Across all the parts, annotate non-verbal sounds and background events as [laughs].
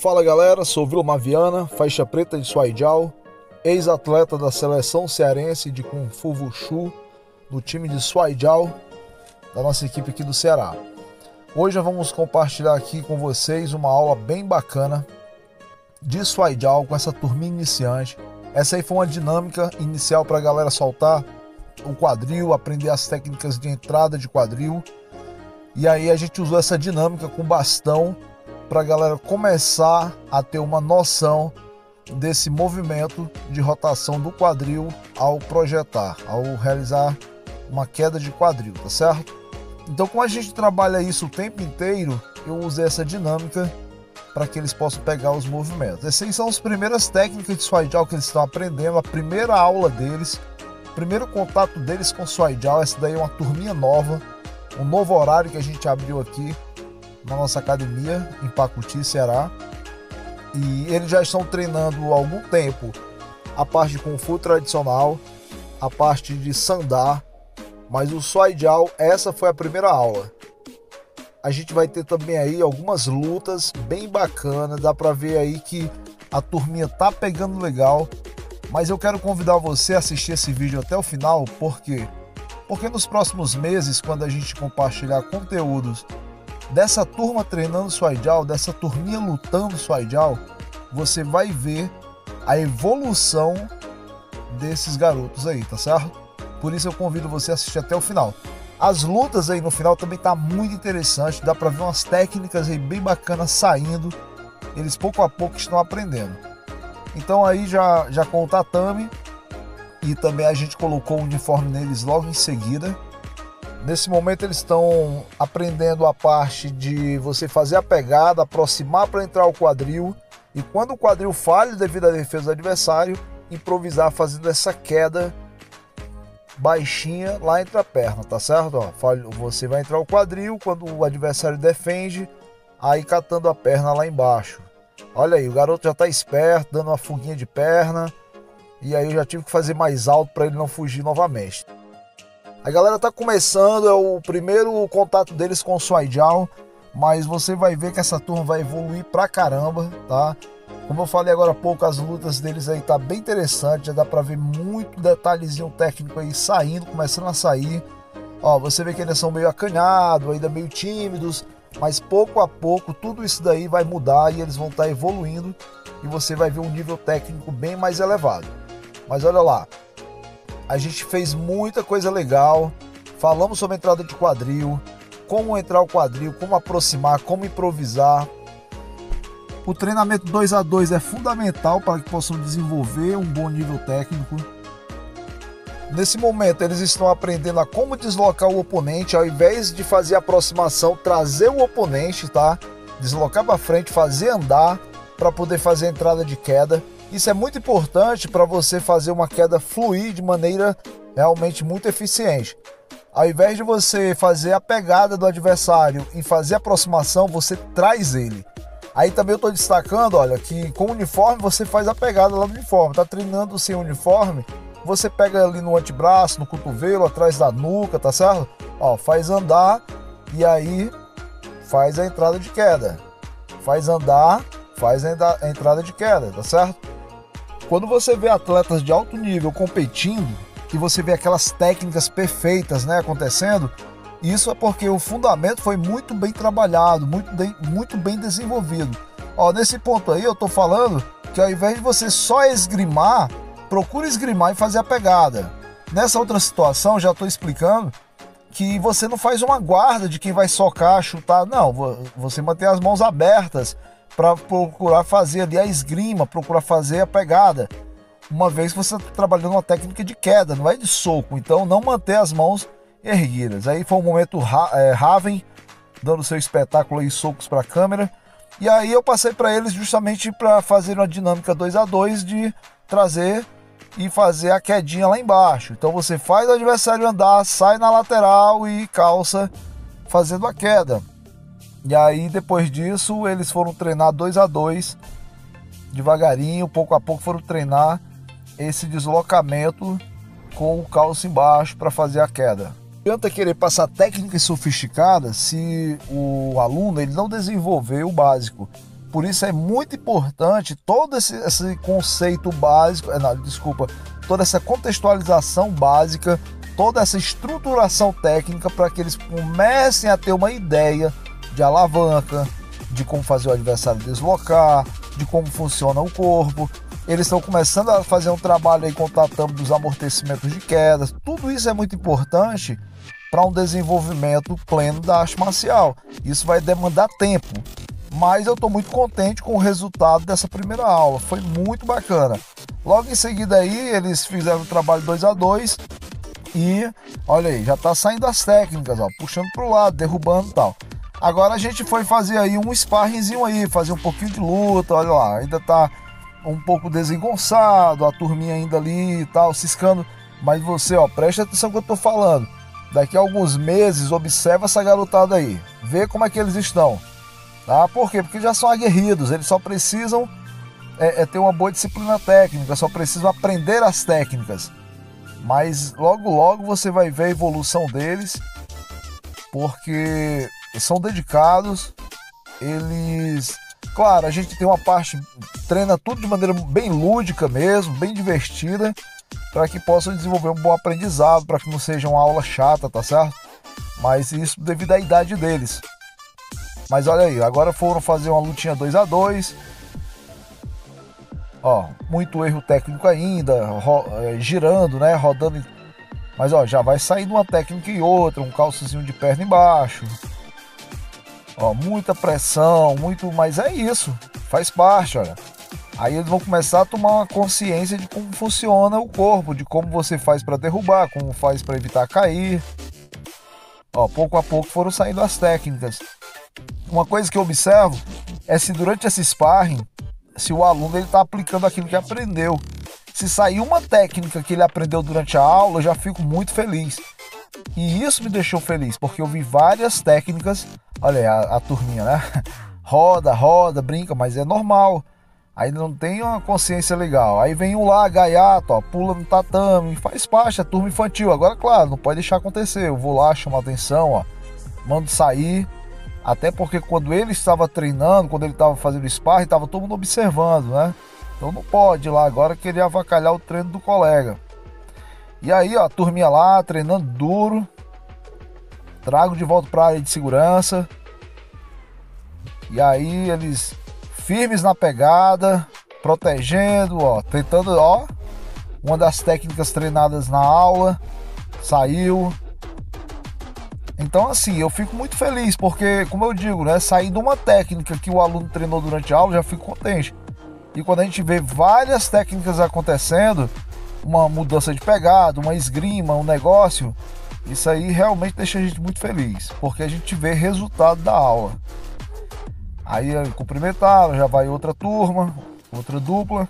Fala galera, sou Vila Maviana, faixa preta de Suaijau, ex-atleta da seleção cearense de Kung Fu Wushu, do time de Suaijau, da nossa equipe aqui do Ceará. Hoje vamos compartilhar aqui com vocês uma aula bem bacana de Suaijau com essa turminha iniciante. Essa aí foi uma dinâmica inicial para a galera soltar o quadril, aprender as técnicas de entrada de quadril. E aí a gente usou essa dinâmica com bastão para a galera começar a ter uma noção desse movimento de rotação do quadril ao projetar, ao realizar uma queda de quadril, tá certo? Então, como a gente trabalha isso o tempo inteiro, eu usei essa dinâmica para que eles possam pegar os movimentos. Essas são as primeiras técnicas de Swai que eles estão aprendendo, a primeira aula deles, o primeiro contato deles com Swai essa daí é uma turminha nova, um novo horário que a gente abriu aqui na nossa academia em Pacuti, Ceará. E eles já estão treinando há algum tempo a parte de Kung Fu tradicional, a parte de Sandá, mas o Soidial, essa foi a primeira aula. A gente vai ter também aí algumas lutas bem bacanas, dá para ver aí que a turminha tá pegando legal. Mas eu quero convidar você a assistir esse vídeo até o final, por quê? Porque nos próximos meses, quando a gente compartilhar conteúdos dessa turma treinando Swaidial, dessa turminha lutando Swaidial, você vai ver a evolução desses garotos aí, tá certo? Por isso eu convido você a assistir até o final. As lutas aí no final também tá muito interessante, dá para ver umas técnicas aí bem bacanas saindo. Eles pouco a pouco estão aprendendo. Então aí já já com o tatame e também a gente colocou o uniforme neles logo em seguida Nesse momento eles estão aprendendo a parte de você fazer a pegada, aproximar para entrar o quadril e quando o quadril falha devido à defesa do adversário, improvisar fazendo essa queda baixinha lá entre a perna, tá certo? Ó, você vai entrar o quadril quando o adversário defende, aí catando a perna lá embaixo. Olha aí, o garoto já está esperto, dando uma fuguinha de perna. E aí eu já tive que fazer mais alto para ele não fugir novamente. A galera tá começando, é o primeiro contato deles com o Swaijiao, mas você vai ver que essa turma vai evoluir pra caramba, tá? Como eu falei agora há pouco, as lutas deles aí tá bem interessante, já dá pra ver muito detalhezinho técnico aí saindo, começando a sair. Ó, você vê que eles são meio acanhados, ainda meio tímidos, mas pouco a pouco tudo isso daí vai mudar e eles vão estar tá evoluindo e você vai ver um nível técnico bem mais elevado. Mas olha lá, a gente fez muita coisa legal. Falamos sobre entrada de quadril, como entrar o quadril, como aproximar, como improvisar. O treinamento 2 a 2 é fundamental para que possam desenvolver um bom nível técnico. Nesse momento, eles estão aprendendo a como deslocar o oponente, ao invés de fazer aproximação, trazer o oponente, tá? Deslocar para frente, fazer andar para poder fazer a entrada de queda. Isso é muito importante para você fazer uma queda fluir de maneira realmente muito eficiente. Ao invés de você fazer a pegada do adversário e fazer a aproximação, você traz ele. Aí também eu estou destacando, olha, que com o uniforme você faz a pegada lá no uniforme. Tá treinando sem uniforme, você pega ali no antebraço, no cotovelo, atrás da nuca, tá certo? Ó, faz andar e aí faz a entrada de queda. Faz andar, faz a entrada de queda, tá certo? Quando você vê atletas de alto nível competindo, e você vê aquelas técnicas perfeitas né, acontecendo, isso é porque o fundamento foi muito bem trabalhado, muito bem, muito bem desenvolvido. Ó, nesse ponto aí eu estou falando que ao invés de você só esgrimar, procure esgrimar e fazer a pegada. Nessa outra situação, já estou explicando que você não faz uma guarda de quem vai socar, chutar, não, você mantém as mãos abertas para procurar fazer ali a esgrima, procurar fazer a pegada. Uma vez que você está trabalhando uma técnica de queda, não é de soco, então não manter as mãos erguidas. Aí foi um momento é, Raven dando seu espetáculo e socos para a câmera. E aí eu passei para eles justamente para fazer uma dinâmica 2 a 2 de trazer e fazer a quedinha lá embaixo. Então você faz o adversário andar, sai na lateral e calça fazendo a queda. E aí depois disso eles foram treinar dois a dois, devagarinho, pouco a pouco foram treinar esse deslocamento com o calço embaixo para fazer a queda. Não adianta querer passar técnicas sofisticadas se o aluno ele não desenvolver o básico. Por isso é muito importante todo esse, esse conceito básico, eh, não, desculpa, toda essa contextualização básica, toda essa estruturação técnica para que eles comecem a ter uma ideia de alavanca, de como fazer o adversário deslocar, de como funciona o corpo. Eles estão começando a fazer um trabalho aí com o tatame dos amortecimentos de quedas. Tudo isso é muito importante para um desenvolvimento pleno da arte marcial. Isso vai demandar tempo, mas eu estou muito contente com o resultado dessa primeira aula. Foi muito bacana. Logo em seguida aí eles fizeram o trabalho 2 a 2 e olha aí, já está saindo as técnicas, ó, puxando para o lado, derrubando e tal. Agora a gente foi fazer aí um sparringzinho aí, fazer um pouquinho de luta, olha lá, ainda tá um pouco desengonçado, a turminha ainda ali e tal, ciscando. Mas você, ó, preste atenção que eu tô falando. Daqui a alguns meses, observa essa garotada aí. Vê como é que eles estão. Tá? Por quê? Porque já são aguerridos, eles só precisam é, é ter uma boa disciplina técnica, só precisam aprender as técnicas. Mas logo logo você vai ver a evolução deles, porque são dedicados, eles. Claro, a gente tem uma parte, treina tudo de maneira bem lúdica mesmo, bem divertida, para que possam desenvolver um bom aprendizado, para que não seja uma aula chata, tá certo? Mas isso devido à idade deles. Mas olha aí, agora foram fazer uma lutinha 2 a 2 Ó, muito erro técnico ainda, é, girando, né? Rodando. Mas ó, já vai saindo uma técnica e outra, um calçozinho de perna embaixo. Ó, muita pressão, muito, mas é isso, faz parte, olha. Aí eles vão começar a tomar uma consciência de como funciona o corpo, de como você faz para derrubar, como faz para evitar cair. Ó, pouco a pouco foram saindo as técnicas. Uma coisa que eu observo é se durante esse sparring, se o aluno está aplicando aquilo que aprendeu. Se sair uma técnica que ele aprendeu durante a aula, eu já fico muito feliz. E isso me deixou feliz, porque eu vi várias técnicas. Olha a, a turminha, né? [laughs] Roda, roda, brinca, mas é normal. Aí não tem uma consciência legal. Aí vem um lá, gaiato, ó, pula no tatame, faz parte, é turma infantil. Agora, claro, não pode deixar acontecer. Eu vou lá, chamo a atenção, ó, mando sair. Até porque quando ele estava treinando, quando ele estava fazendo sparring, estava todo mundo observando, né? Então não pode ir lá agora querer avacalhar o treino do colega. E aí, ó, turminha lá, treinando duro. Trago de volta para a área de segurança. E aí eles firmes na pegada, protegendo, ó, tentando, ó, uma das técnicas treinadas na aula saiu. Então assim, eu fico muito feliz porque, como eu digo, né, sair de uma técnica que o aluno treinou durante a aula, já fico contente. E quando a gente vê várias técnicas acontecendo, uma mudança de pegada, uma esgrima, um negócio, isso aí realmente deixa a gente muito feliz, porque a gente vê resultado da aula. Aí cumprimentaram, já vai outra turma, outra dupla.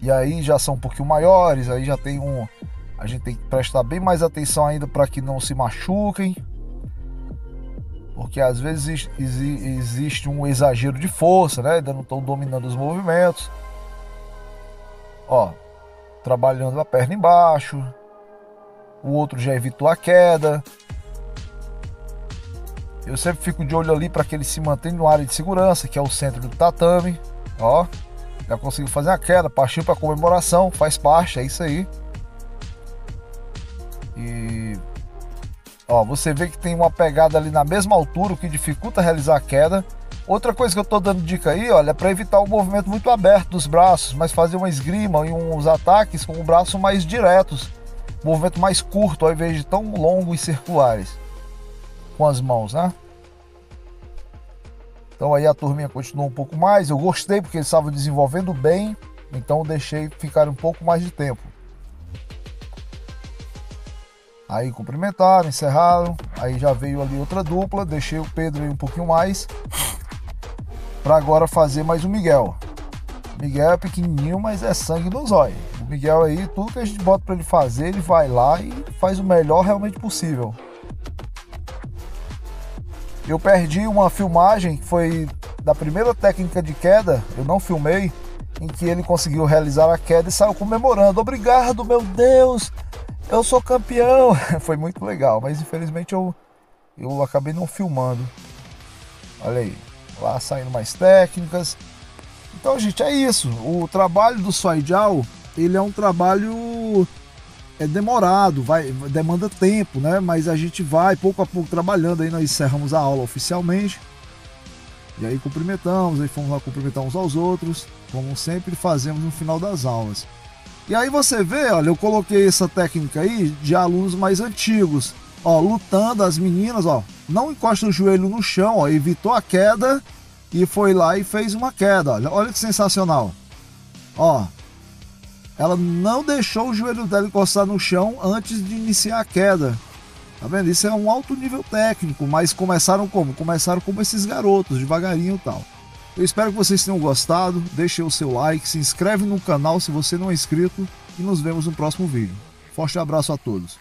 E aí já são um pouquinho maiores, aí já tem um. A gente tem que prestar bem mais atenção ainda para que não se machuquem. Porque às vezes existe um exagero de força, né? Ainda não estão dominando os movimentos. Ó, trabalhando a perna embaixo, o outro já evitou a queda. Eu sempre fico de olho ali para que ele se mantenha no área de segurança, que é o centro do tatame. Ó, já conseguiu fazer a queda, partiu para comemoração, faz parte, é isso aí. E ó, você vê que tem uma pegada ali na mesma altura, o que dificulta realizar a queda. Outra coisa que eu estou dando dica aí, olha, é para evitar o movimento muito aberto dos braços, mas fazer uma esgrima e uns ataques com o braço mais diretos, movimento mais curto ao invés de tão longo e circulares com as mãos, né? Então aí a turminha continuou um pouco mais. Eu gostei porque eles estavam desenvolvendo bem, então deixei ficar um pouco mais de tempo. Aí cumprimentaram, encerraram. Aí já veio ali outra dupla. Deixei o Pedro aí um pouquinho mais para agora fazer mais o Miguel. O Miguel é pequenininho, mas é sangue no zóio. O Miguel aí, tudo que a gente bota para ele fazer, ele vai lá e faz o melhor realmente possível. Eu perdi uma filmagem que foi da primeira técnica de queda, eu não filmei, em que ele conseguiu realizar a queda e saiu comemorando. Obrigado, meu Deus! Eu sou campeão! [laughs] Foi muito legal, mas infelizmente eu, eu acabei não filmando. Olha aí. lá saindo mais técnicas. Então, gente, é isso. O trabalho do Soijal, ele é um trabalho é demorado, vai demanda tempo, né? Mas a gente vai pouco a pouco trabalhando aí nós encerramos a aula oficialmente. E aí cumprimentamos, aí fomos lá cumprimentar uns aos outros, como sempre fazemos no final das aulas. E aí você vê, olha, eu coloquei essa técnica aí de alunos mais antigos, ó, lutando as meninas, ó, não encosta o joelho no chão, ó, evitou a queda e foi lá e fez uma queda, olha, olha que sensacional. Ó, ela não deixou o joelho dela encostar no chão antes de iniciar a queda. Tá vendo? Isso é um alto nível técnico, mas começaram como? Começaram como esses garotos, devagarinho e tal. Eu espero que vocês tenham gostado, deixe o seu like, se inscreve no canal se você não é inscrito e nos vemos no próximo vídeo. Forte abraço a todos.